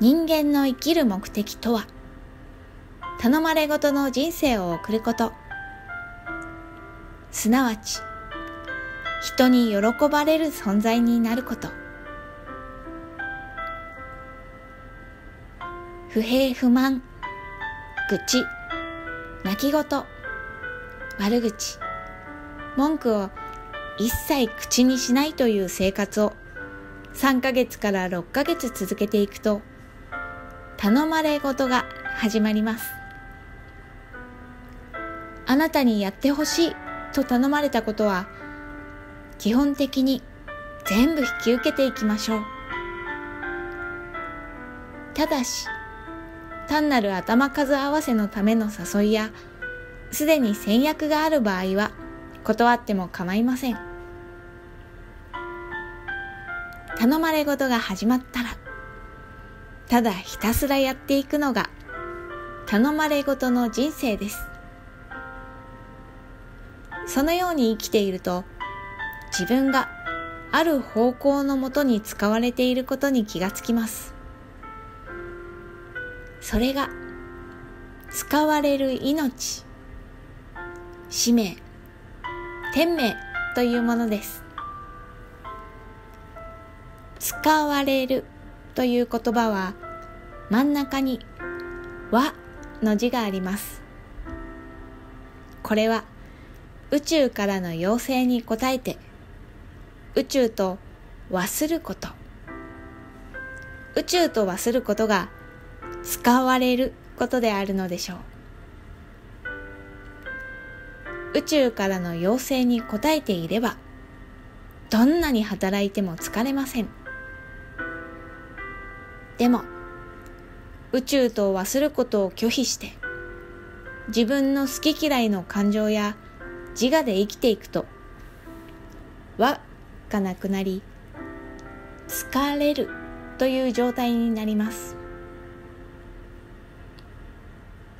人間の生きる目的とは？頼まれごとの人生を送ること。すなわち人に喜ばれる存在になること。不平不満愚痴泣き言悪口文句を一切口にしないという生活を3ヶ月から6ヶ月続けていくと頼まれごとが始まります。あなたにやってほしいと頼まれたことは基本的に全部引き受けていきましょう。ただし単なる頭数合わせのための誘いやすでに先約がある場合は断っても構いません。頼まれ事が始まったらただひたすらやっていくのが頼まれ事の人生です。そのように生きていると自分がある方向のもとに使われていることに気がつきます。それが使われる命使命天命というものです。使われるという言葉は真ん中に和の字があります。これは宇宙からの要請に応えて宇宙と和すること。宇宙と和することが使われることであるのでしょう。宇宙からの要請に応えていればどんなに働いても疲れません。でも宇宙と忘ることを拒否して自分の好き嫌いの感情や自我で生きていくと和がなくなり疲れるという状態になります。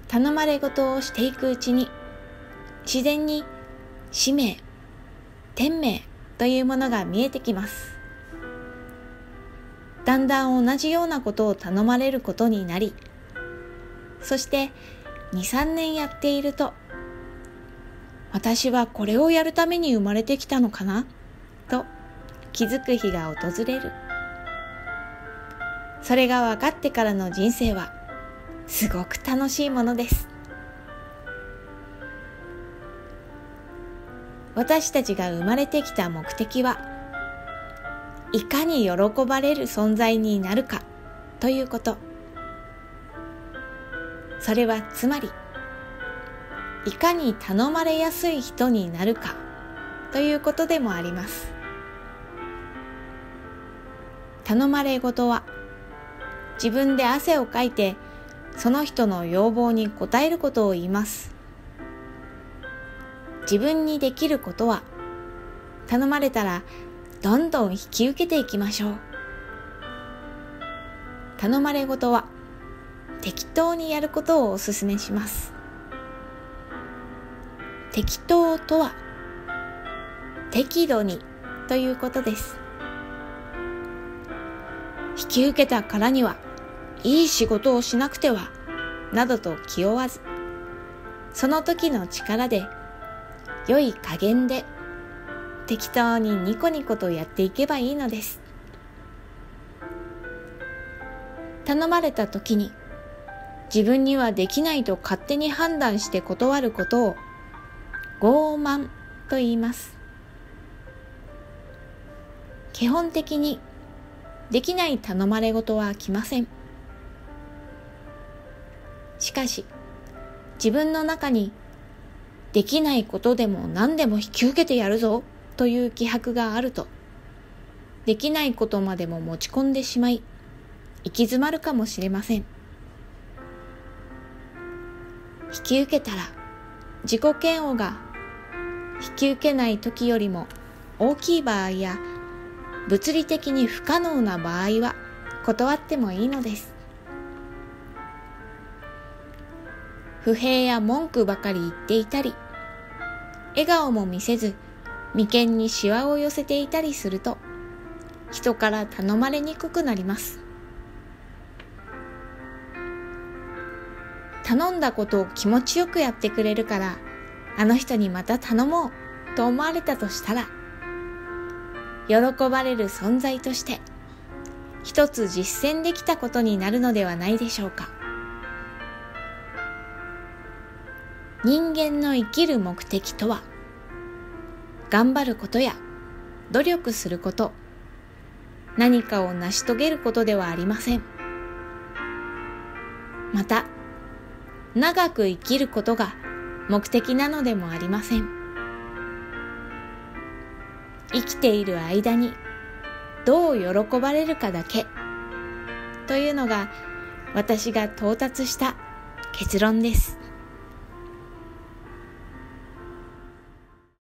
頼まれ事をしていくうちに自然に使命天命というものが見えてきます。だんだん同じようなことを頼まれることになりそして23年やっていると私はこれをやるために生まれてきたのかなと気づく日が訪れる。それが分かってからの人生はすごく楽しいものです。私たちが生まれてきた目的はいかに喜ばれる存在になるかということ。それはつまりいかに頼まれやすい人になるかということでもあります。頼まれ事は自分で汗をかいてその人の要望に応えることを言います。自分にできることは頼まれたらどんどん引き受けていきましょう。頼まれ事は適当にやることをお勧めします。適当とは適度にということです。引き受けたからにはいい仕事をしなくてはなどと気負わずその時の力で良い加減で適当にニコニコとやっていけばいいのです。頼まれた時に自分にはできないと勝手に判断して断ることを傲慢と言います。基本的にできない頼まれ事は来ません。しかし自分の中にできないことでも何でも引き受けてやるぞ。という気迫があるとできないことまでも持ち込んでしまい行き詰まるかもしれません。引き受けたら自己嫌悪が引き受けない時よりも大きい場合や物理的に不可能な場合は断ってもいいのです。不平や文句ばかり言っていたり笑顔も見せず眉間にシワを寄せていたりすると人から頼まれにくくなります。頼んだことを気持ちよくやってくれるからあの人にまた頼もうと思われたとしたら喜ばれる存在として一つ実践できたことになるのではないでしょうか。人間の生きる目的とは頑張ることや努力すること何かを成し遂げることではありません。また長く生きることが目的なのでもありません。生きている間にどう喜ばれるかだけというのが私が到達した結論です。